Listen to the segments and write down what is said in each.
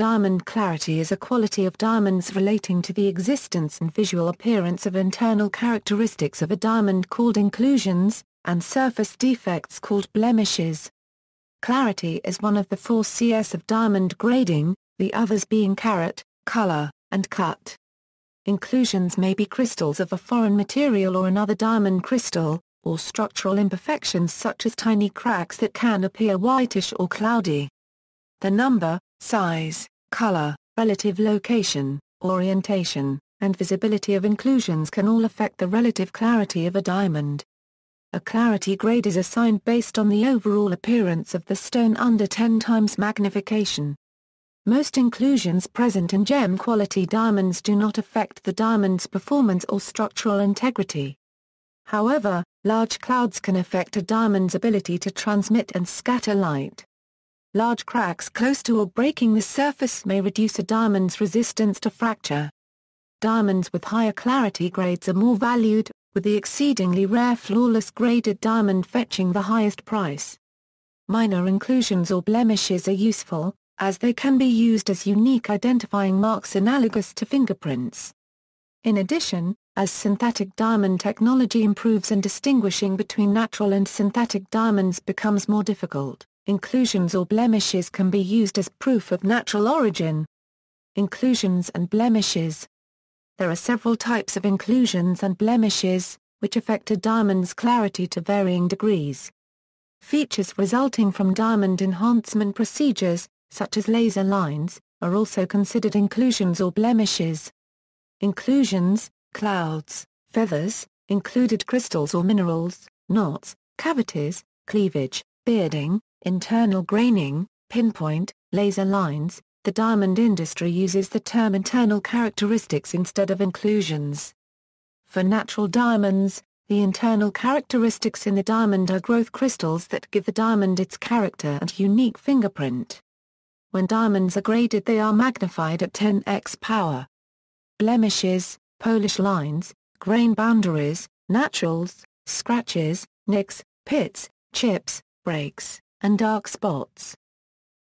Diamond clarity is a quality of diamonds relating to the existence and visual appearance of internal characteristics of a diamond called inclusions, and surface defects called blemishes. Clarity is one of the four Cs of diamond grading, the others being carat, color, and cut. Inclusions may be crystals of a foreign material or another diamond crystal, or structural imperfections such as tiny cracks that can appear whitish or cloudy. The number, size, color, relative location, orientation, and visibility of inclusions can all affect the relative clarity of a diamond. A clarity grade is assigned based on the overall appearance of the stone under 10 times magnification. Most inclusions present in gem-quality diamonds do not affect the diamond's performance or structural integrity. However, large clouds can affect a diamond's ability to transmit and scatter light. Large cracks close to or breaking the surface may reduce a diamond's resistance to fracture. Diamonds with higher clarity grades are more valued, with the exceedingly rare flawless graded diamond fetching the highest price. Minor inclusions or blemishes are useful, as they can be used as unique identifying marks analogous to fingerprints. In addition, as synthetic diamond technology improves and distinguishing between natural and synthetic diamonds becomes more difficult, inclusions or blemishes can be used as proof of natural origin. Inclusions and blemishes There are several types of inclusions and blemishes, which affect a diamond's clarity to varying degrees. Features resulting from diamond enhancement procedures, such as laser lines, are also considered inclusions or blemishes. Inclusions, clouds, feathers, included crystals or minerals, knots, cavities, cleavage, bearding, internal graining, pinpoint, laser lines, the diamond industry uses the term internal characteristics instead of inclusions. For natural diamonds, the internal characteristics in the diamond are growth crystals that give the diamond its character and unique fingerprint. When diamonds are graded they are magnified at 10x power. Blemishes, Polish lines, grain boundaries, naturals, scratches, nicks, pits, chips, breaks, and dark spots.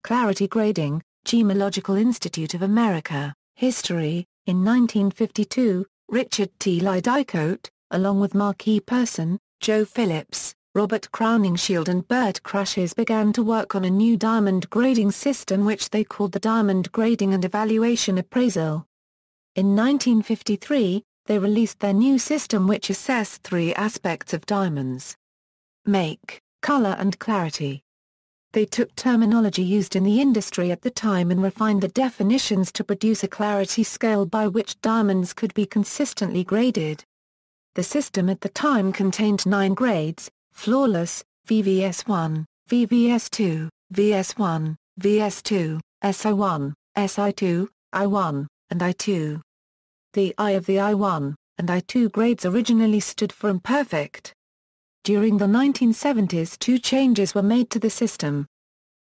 Clarity Grading, Gemological Institute of America, History, in 1952, Richard T. Liddicoat, along with E. Person, Joe Phillips, Robert Crowningshield and Bert Krashes began to work on a new diamond grading system which they called the Diamond Grading and Evaluation Appraisal. In 1953, they released their new system which assessed three aspects of diamonds. Make, color and clarity. They took terminology used in the industry at the time and refined the definitions to produce a clarity scale by which diamonds could be consistently graded. The system at the time contained nine grades, Flawless, VVS1, VVS2, VS1, VS2, SO1, SI2, I1, and I2. The I of the I1 and I2 grades originally stood for imperfect. During the 1970s two changes were made to the system.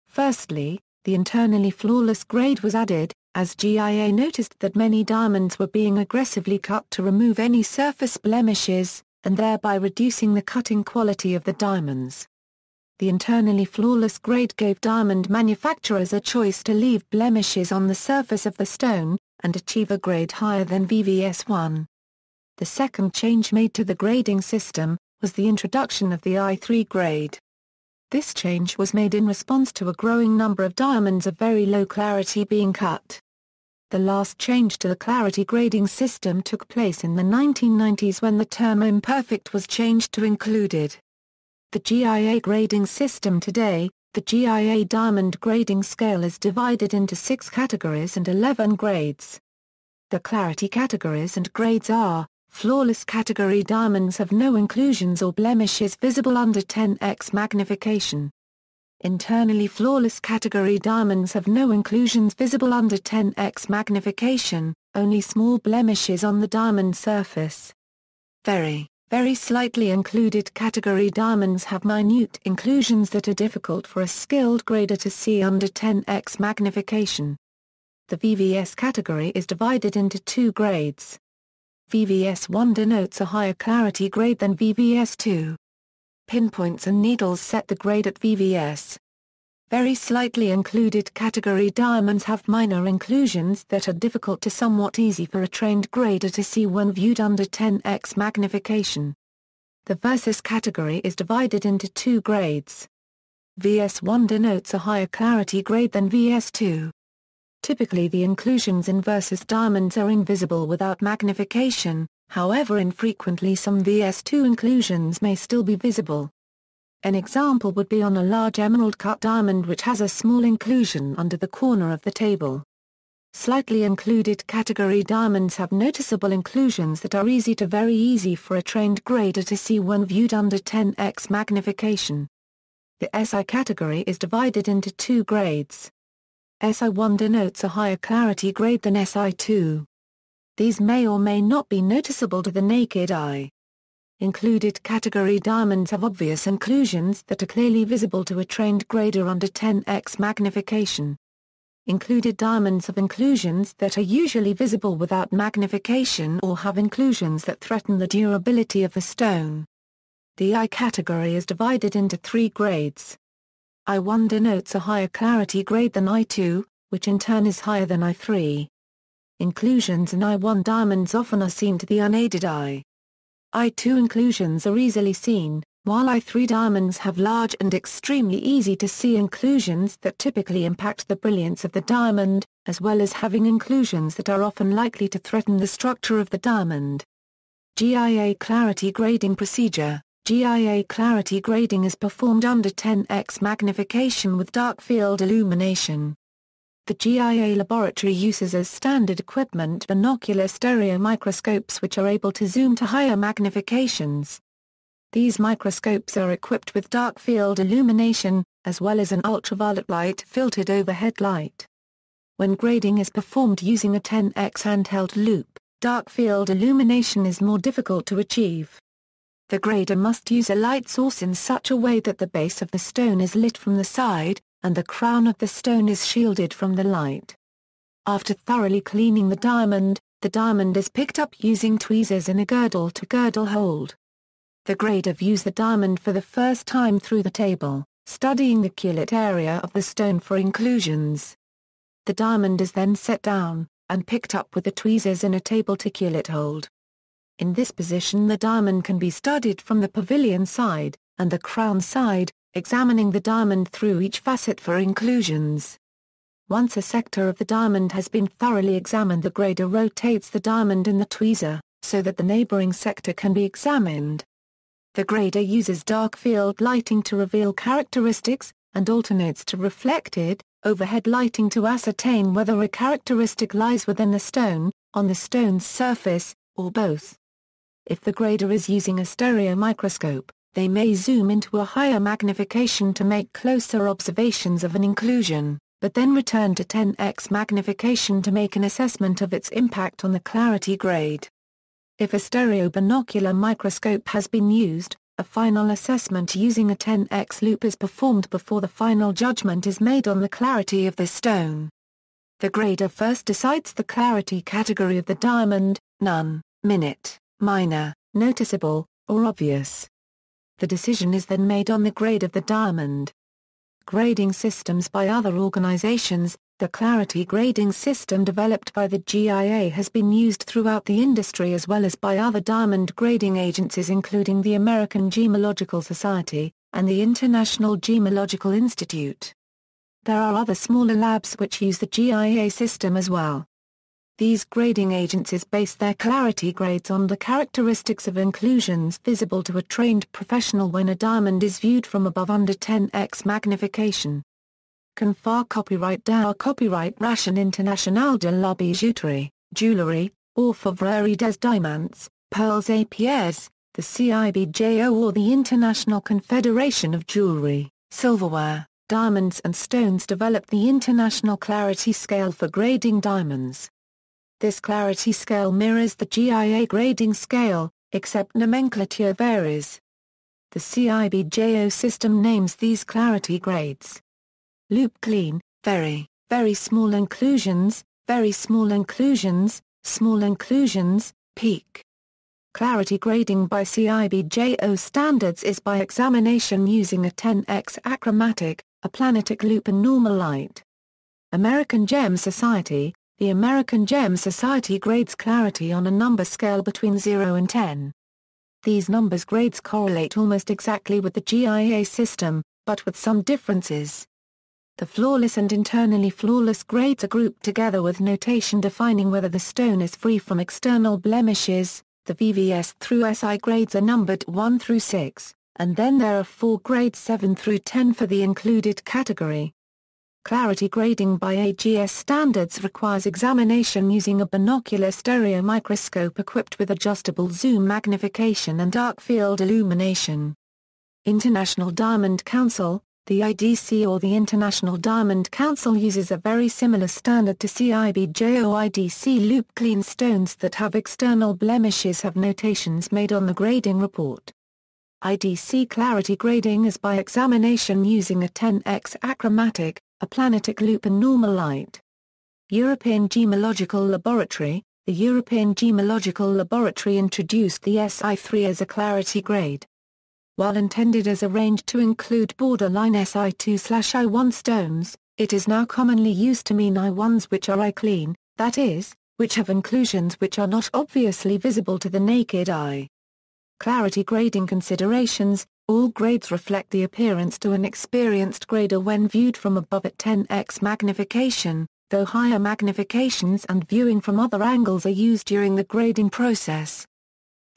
Firstly, the internally flawless grade was added, as GIA noticed that many diamonds were being aggressively cut to remove any surface blemishes, and thereby reducing the cutting quality of the diamonds. The internally flawless grade gave diamond manufacturers a choice to leave blemishes on the surface of the stone, and achieve a grade higher than VVS1. The second change made to the grading system, was the introduction of the I3 grade. This change was made in response to a growing number of diamonds of very low clarity being cut. The last change to the clarity grading system took place in the 1990s when the term imperfect was changed to included. The GIA grading system today, the GIA diamond grading scale is divided into six categories and 11 grades. The clarity categories and grades are, flawless category diamonds have no inclusions or blemishes visible under 10x magnification. Internally flawless category diamonds have no inclusions visible under 10x magnification, only small blemishes on the diamond surface. Very, very slightly included category diamonds have minute inclusions that are difficult for a skilled grader to see under 10x magnification. The VVS category is divided into two grades. VVS1 denotes a higher clarity grade than VVS2. Pinpoints and needles set the grade at VVS. very slightly included category diamonds have minor inclusions that are difficult to somewhat easy for a trained grader to see when viewed under 10x magnification. The versus category is divided into two grades. VS1 denotes a higher clarity grade than VS2. Typically the inclusions in versus diamonds are invisible without magnification, however infrequently some VS2 inclusions may still be visible. An example would be on a large emerald-cut diamond which has a small inclusion under the corner of the table. Slightly included category diamonds have noticeable inclusions that are easy to very easy for a trained grader to see when viewed under 10x magnification. The SI category is divided into two grades. SI1 denotes a higher clarity grade than SI2. These may or may not be noticeable to the naked eye. Included category diamonds have obvious inclusions that are clearly visible to a trained grader under 10x magnification. Included diamonds have inclusions that are usually visible without magnification or have inclusions that threaten the durability of the stone. The I category is divided into three grades. I1 denotes a higher clarity grade than I2, which in turn is higher than I3. Inclusions in I1 diamonds often are seen to the unaided eye. I2 inclusions are easily seen, while I3 diamonds have large and extremely easy to see inclusions that typically impact the brilliance of the diamond, as well as having inclusions that are often likely to threaten the structure of the diamond. GIA Clarity Grading Procedure GIA clarity grading is performed under 10x magnification with dark field illumination. The GIA laboratory uses as standard equipment binocular stereo microscopes which are able to zoom to higher magnifications. These microscopes are equipped with dark field illumination, as well as an ultraviolet light filtered overhead light. When grading is performed using a 10x handheld loupe, dark field illumination is more difficult to achieve. The grader must use a light source in such a way that the base of the stone is lit from the side, and the crown of the stone is shielded from the light. After thoroughly cleaning the diamond, the diamond is picked up using tweezers in a girdle to girdle hold. The grader views the diamond for the first time through the table, studying the culet area of the stone for inclusions. The diamond is then set down, and picked up with the tweezers in a table to culet hold. In this position the diamond can be studied from the pavilion side, and the crown side, examining the diamond through each facet for inclusions. Once a sector of the diamond has been thoroughly examined the grader rotates the diamond in the tweezer, so that the neighboring sector can be examined. The grader uses dark field lighting to reveal characteristics, and alternates to reflected, overhead lighting to ascertain whether a characteristic lies within the stone, on the stone's surface, or both. If the grader is using a stereo microscope, they may zoom into a higher magnification to make closer observations of an inclusion, but then return to 10x magnification to make an assessment of its impact on the clarity grade. If a stereo binocular microscope has been used, a final assessment using a 10x loupe is performed before the final judgment is made on the clarity of the stone. The grader first decides the clarity category of the diamond, none, minute, minor, noticeable, or obvious. The decision is then made on the grade of the diamond. Grading systems by other organizations, the Clarity grading system developed by the GIA has been used throughout the industry as well as by other diamond grading agencies including the American Gemological Society, and the International Gemological Institute. There are other smaller labs which use the GIA system as well. These grading agencies base their clarity grades on the characteristics of inclusions visible to a trained professional when a diamond is viewed from above under 10x magnification. Confar copyright DAO copyright Ration International de la Bijouterie, Jewelry, or Orfèvrerie des Diamants, Pearls APS, the CIBJO or the International Confederation of Jewelry, Silverware, Diamonds and Stones developed the International Clarity Scale for grading diamonds. This clarity scale mirrors the GIA grading scale, except nomenclature varies. The CIBJO system names these clarity grades. Loupe clean, very, very small inclusions, very small inclusions, small inclusions, piqué. Clarity grading by CIBJO standards is by examination using a 10x achromatic, aplanatic loupe and normal light. American Gem Society The American Gem Society grades clarity on a number scale between 0 and 10. These numbers grades correlate almost exactly with the GIA system, but with some differences. The flawless and internally flawless grades are grouped together with notation defining whether the stone is free from external blemishes. The VVS through SI grades are numbered 1 through 6, and then there are four grades 7 through 10 for the included category. Clarity grading by AGS standards requires examination using a binocular stereo microscope equipped with adjustable zoom magnification and dark field illumination. International Diamond Council, the IDC or the International Diamond Council uses a very similar standard to CIBJ IDC loupe clean stones that have external blemishes have notations made on the grading report. IDC clarity grading is by examination using a 10x achromatic, aplanatic loupe and normal light. European Gemological Laboratory The European Gemological Laboratory introduced the SI3 as a clarity grade. While intended as a range to include borderline Si2-I1 stones, it is now commonly used to mean I1s which are eye-clean, that is, which have inclusions which are not obviously visible to the naked eye. Clarity grading considerations All grades reflect the appearance to an experienced grader when viewed from above at 10x magnification, though higher magnifications and viewing from other angles are used during the grading process.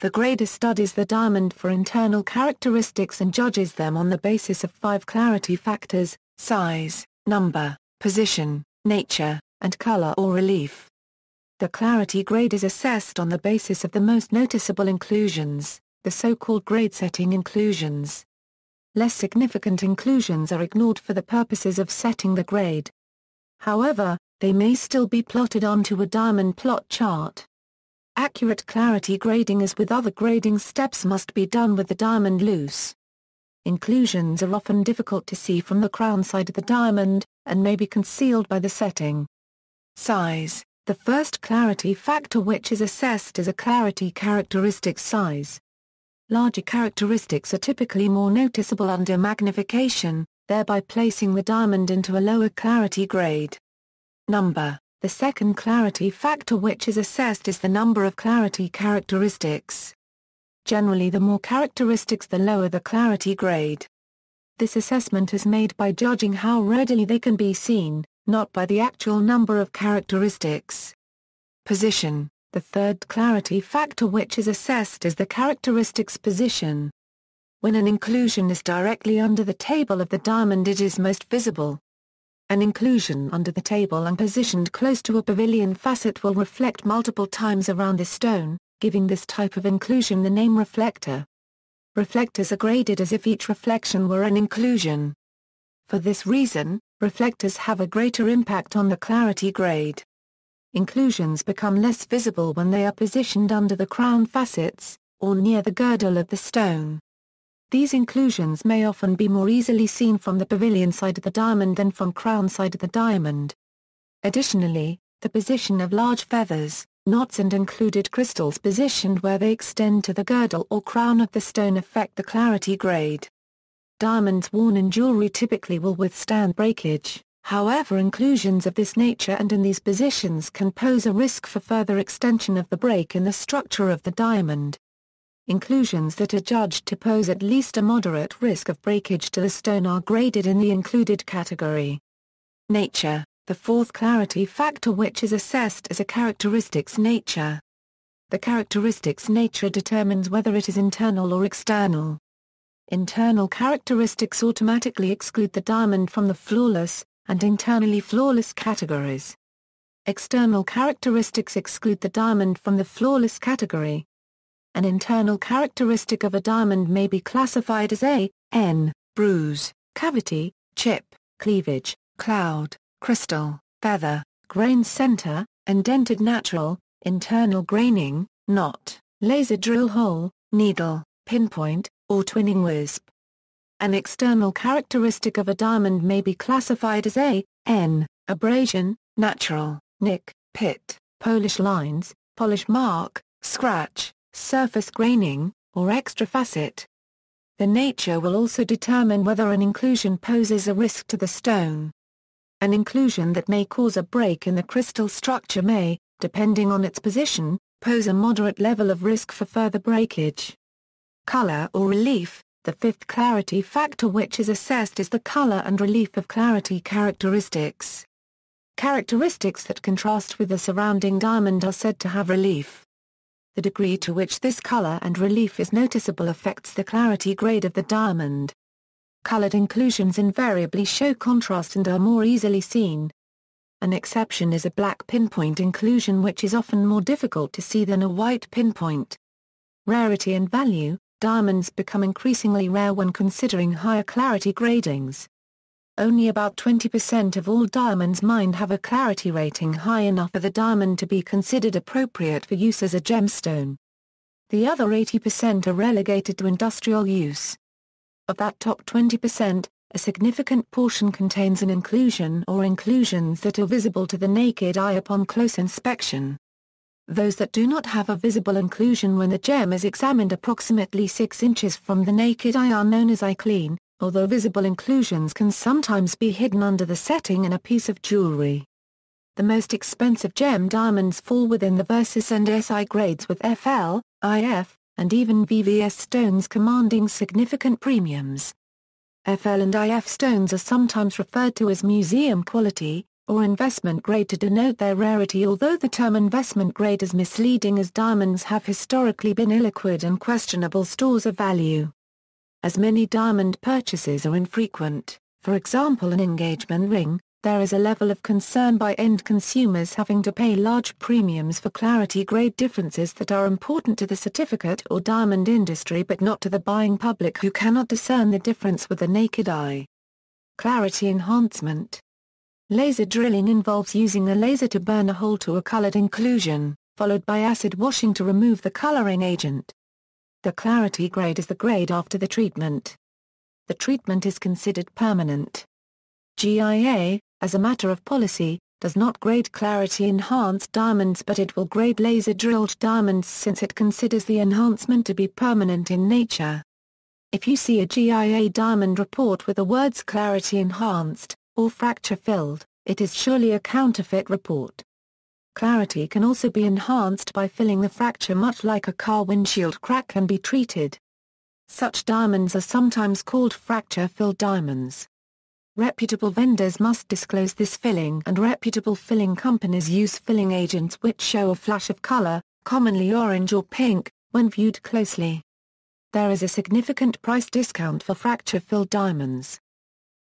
The grader studies the diamond for internal characteristics and judges them on the basis of five clarity factors, size, number, position, nature, and color or relief. The clarity grade is assessed on the basis of the most noticeable inclusions, the so-called grade-setting inclusions. Less significant inclusions are ignored for the purposes of setting the grade. However, they may still be plotted onto a diamond plot chart. Accurate clarity grading as with other grading steps must be done with the diamond loose. Inclusions are often difficult to see from the crown side of the diamond, and may be concealed by the setting. Size The first clarity factor which is assessed is a clarity characteristic size. Larger characteristics are typically more noticeable under magnification, thereby placing the diamond into a lower clarity grade. Number the second clarity factor which is assessed is the number of clarity characteristics. Generally the more characteristics the lower the clarity grade. This assessment is made by judging how readily they can be seen, not by the actual number of characteristics. Position The third clarity factor which is assessed is the characteristics position. When an inclusion is directly under the table of the diamond it is most visible. An inclusion under the table and positioned close to a pavilion facet will reflect multiple times around the stone, giving this type of inclusion the name reflector. Reflectors are graded as if each reflection were an inclusion. For this reason, reflectors have a greater impact on the clarity grade. Inclusions become less visible when they are positioned under the crown facets, or near the girdle of the stone. These inclusions may often be more easily seen from the pavilion side of the diamond than from crown side of the diamond. Additionally, the position of large feathers, knots and included crystals positioned where they extend to the girdle or crown of the stone affect the clarity grade. Diamonds worn in jewelry typically will withstand breakage, however inclusions of this nature and in these positions can pose a risk for further extension of the break in the structure of the diamond. Inclusions that are judged to pose at least a moderate risk of breakage to the stone are graded in the included category. Nature, the fourth clarity factor which is assessed as a characteristics nature. The characteristics nature determines whether it is internal or external. Internal characteristics automatically exclude the diamond from the flawless, and internally flawless categories. External characteristics exclude the diamond from the flawless category. An internal characteristic of a diamond may be classified as a, N, bruise, cavity, chip, cleavage, cloud, crystal, feather, grain center, indented natural, internal graining, knot, laser drill hole, needle, pinpoint, or twinning wisp. An external characteristic of a diamond may be classified as a, N, abrasion, natural, nick, pit, polish lines, polish mark, scratch, surface graining, or extra facet. the nature will also determine whether an inclusion poses a risk to the stone. An inclusion that may cause a break in the crystal structure may, depending on its position, pose a moderate level of risk for further breakage. Color or relief The fifth clarity factor which is assessed is the color and relief of clarity characteristics. Characteristics that contrast with the surrounding diamond are said to have relief. The degree to which this color and relief is noticeable affects the clarity grade of the diamond. Colored inclusions invariably show contrast and are more easily seen. An exception is a black pinpoint inclusion which is often more difficult to see than a white pinpoint. Rarity and value Diamonds become increasingly rare when considering higher clarity gradings. Only about 20% of all diamonds mined have a clarity rating high enough for the diamond to be considered appropriate for use as a gemstone. The other 80% are relegated to industrial use. Of that top 20%, a significant portion contains an inclusion or inclusions that are visible to the naked eye upon close inspection. Those that do not have a visible inclusion when the gem is examined approximately 6 inches from the naked eye are known as eye clean, although visible inclusions can sometimes be hidden under the setting in a piece of jewelry. The most expensive gem diamonds fall within the Versus and SI grades with FL, IF, and even VVS stones commanding significant premiums. FL and IF stones are sometimes referred to as museum quality, or investment grade to denote their rarity although the term investment grade is misleading as diamonds have historically been illiquid and questionable stores of value. As many diamond purchases are infrequent, for example an engagement ring, there is a level of concern by end consumers having to pay large premiums for clarity grade differences that are important to the certificate or diamond industry but not to the buying public who cannot discern the difference with the naked eye. Clarity enhancement Laser drilling involves using a laser to burn a hole to a colored inclusion, followed by acid washing to remove the coloring agent. The clarity grade is the grade after the treatment. The treatment is considered permanent. GIA, as a matter of policy, does not grade clarity-enhanced diamonds but it will grade laser-drilled diamonds since it considers the enhancement to be permanent in nature. If you see a GIA diamond report with the words clarity enhanced, or fracture-filled, it is surely a counterfeit report. Clarity can also be enhanced by filling the fracture much like a car windshield crack can be treated. Such diamonds are sometimes called fracture-filled diamonds. Reputable vendors must disclose this filling and reputable filling companies use filling agents which show a flash of color, commonly orange or pink, when viewed closely. There is a significant price discount for fracture-filled diamonds.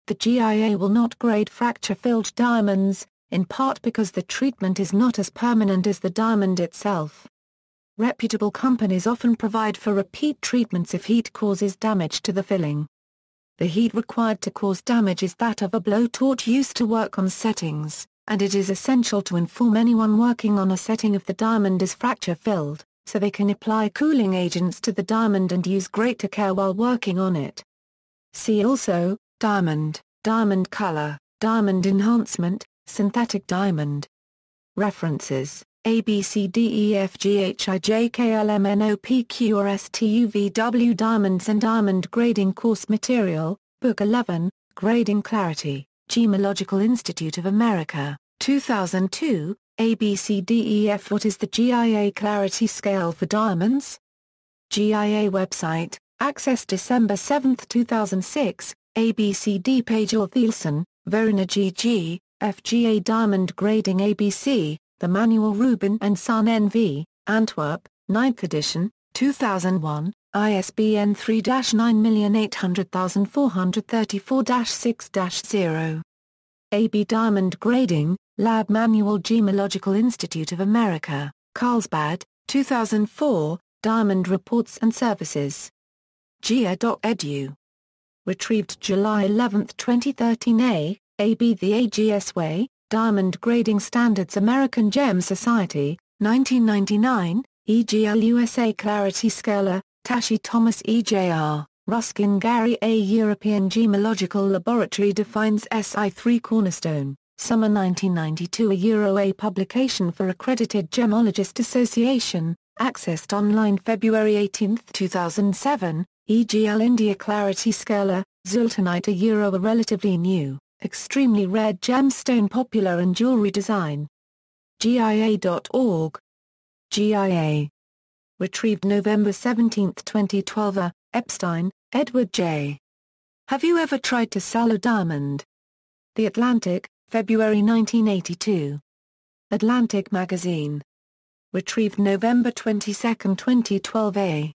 The GIA will not grade fracture-filled diamonds, in part because the treatment is not as permanent as the diamond itself. Reputable companies often provide for repeat treatments if heat causes damage to the filling. The heat required to cause damage is that of a blowtorch used to work on settings, and it is essential to inform anyone working on a setting if the diamond is fracture-filled, so they can apply cooling agents to the diamond and use greater care while working on it. See also, Diamond, diamond color, diamond enhancement, synthetic diamond. References, A B C D E F G H I J K L M N O P Q R S T U V W Diamonds and Diamond Grading Course Material, Book 11, Grading Clarity, Gemological Institute of America, 2002, ABCDEF What is the GIA Clarity Scale for Diamonds? GIA website, access December 7, 2006, ABCD Page or Thielsen, Verena GG, FGA Diamond Grading ABC, The Manual Rubin and Son NV, Antwerp, 9th edition, 2001, ISBN 3-9800434-6-0. AB Diamond Grading, Lab Manual Gemological Institute of America, Carlsbad, 2004, Diamond Reports and Services. GIA.edu retrieved July 11, 2013 A, AB The AGS Way, Diamond Grading Standards American Gem Society, 1999, EGL USA Clarity Scaler, Tashey Thomas EJR, Roskin Gary A European Gemological Laboratory defines SI3 Cornerstone, Summer 1992 A Euro A publication for Accredited Gemologist Association, accessed online February 18, 2007, EGL India Clarity Scala, Zultanite a Euro a relatively new, extremely rare gemstone popular in jewelry design. GIA.org. GIA. Retrieved November 17, 2012 a, Epstein, Edward J. Have you ever tried to sell a diamond? The Atlantic, February 1982. Atlantic Magazine. Retrieved November 22, 2012 a.